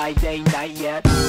Friday night yet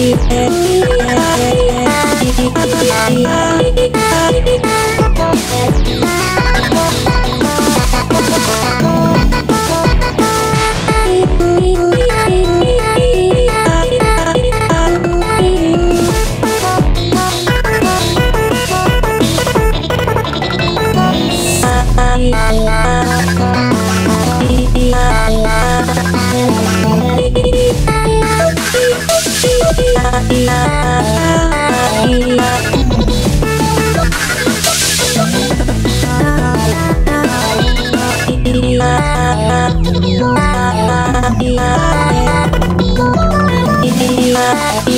the air.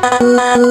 Bye.